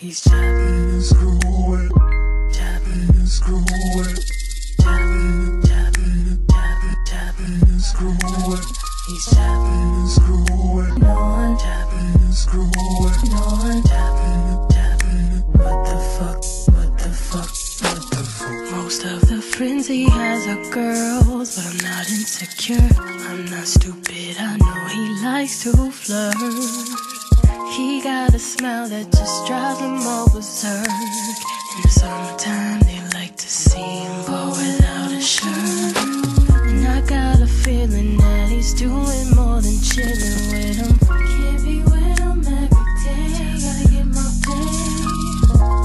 He's chopping and screwing, chopping and screwing, chopping, chopping, chopping, chopping and screwing. He's chopping and screwing, on, chopping and screwing, on, chopping, chopping. What the fuck? What the fuck? What the fuck? Most of the friends he has are girls, but I'm not insecure. I'm not stupid. I know he likes to flirt. He got a smile that just drives them all berserk. In the summertime, they like to see him ball without a shirt. And I got a feeling that he's doing more than chilling with him. Can't be with him every day. Gotta get my.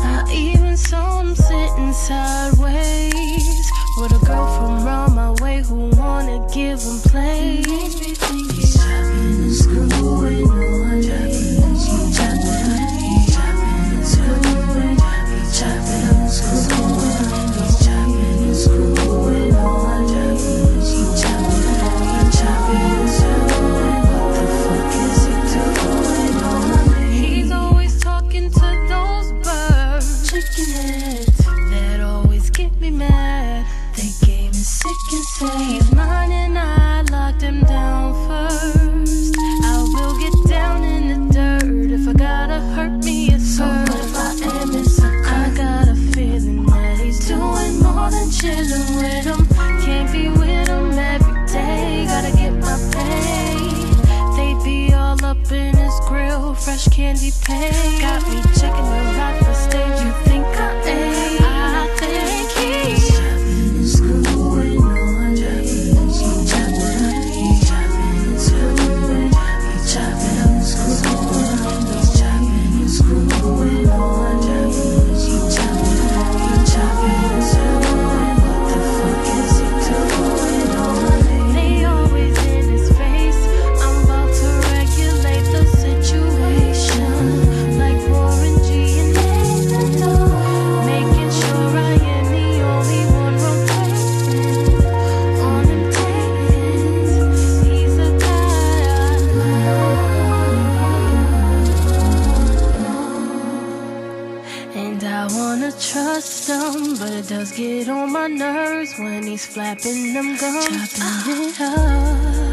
I even saw him sitting sideways with a girl from round my way who wanna give him play. He's chopping and screwing He's mine and I locked him down first. I will get down in the dirt if I gotta hurt me at so if I am insecure, I got a feeling that he's doing more than chilling with him. Can't be with him every day. Gotta get my pay. They be all up in his grill, fresh candy paint. Got me I wanna trust him, but it does get on my nerves when he's flapping them gums. Chopping ah. it up.